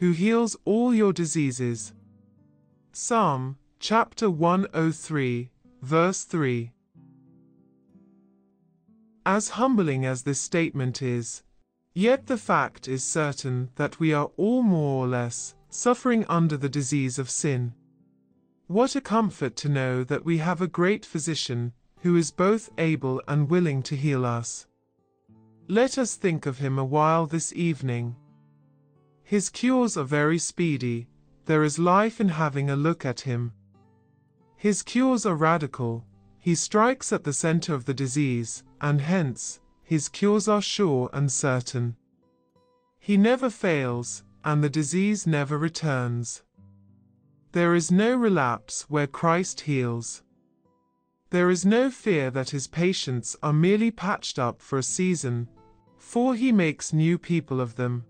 who heals all your diseases. Psalm chapter 103, verse 3. As humbling as this statement is, yet the fact is certain that we are all more or less suffering under the disease of sin. What a comfort to know that we have a great physician who is both able and willing to heal us. Let us think of him a while this evening. His cures are very speedy, there is life in having a look at him. His cures are radical, he strikes at the center of the disease, and hence, his cures are sure and certain. He never fails, and the disease never returns. There is no relapse where Christ heals. There is no fear that his patients are merely patched up for a season, for he makes new people of them.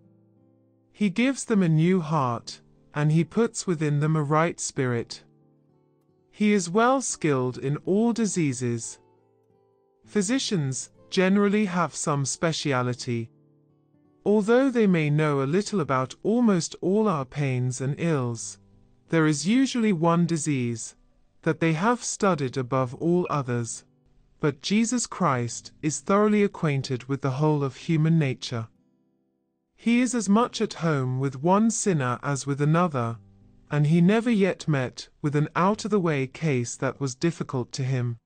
He gives them a new heart, and he puts within them a right spirit. He is well skilled in all diseases. Physicians generally have some speciality. Although they may know a little about almost all our pains and ills, there is usually one disease that they have studied above all others. But Jesus Christ is thoroughly acquainted with the whole of human nature. He is as much at home with one sinner as with another, and he never yet met with an out of the way case that was difficult to him.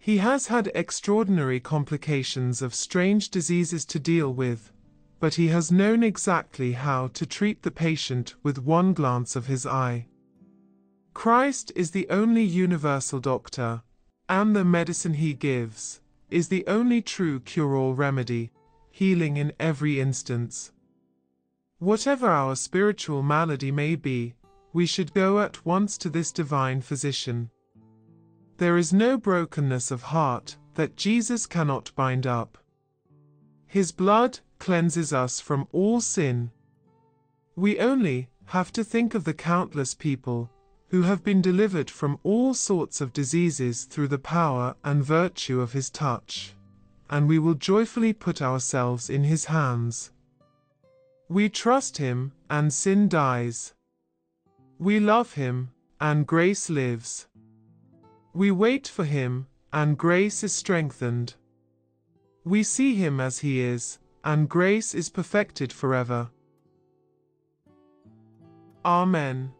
He has had extraordinary complications of strange diseases to deal with, but he has known exactly how to treat the patient with one glance of his eye. Christ is the only universal doctor, and the medicine he gives is the only true cure all remedy healing in every instance. Whatever our spiritual malady may be, we should go at once to this divine physician. There is no brokenness of heart that Jesus cannot bind up. His blood cleanses us from all sin. We only have to think of the countless people who have been delivered from all sorts of diseases through the power and virtue of his touch and we will joyfully put ourselves in his hands. We trust him, and sin dies. We love him, and grace lives. We wait for him, and grace is strengthened. We see him as he is, and grace is perfected forever. Amen.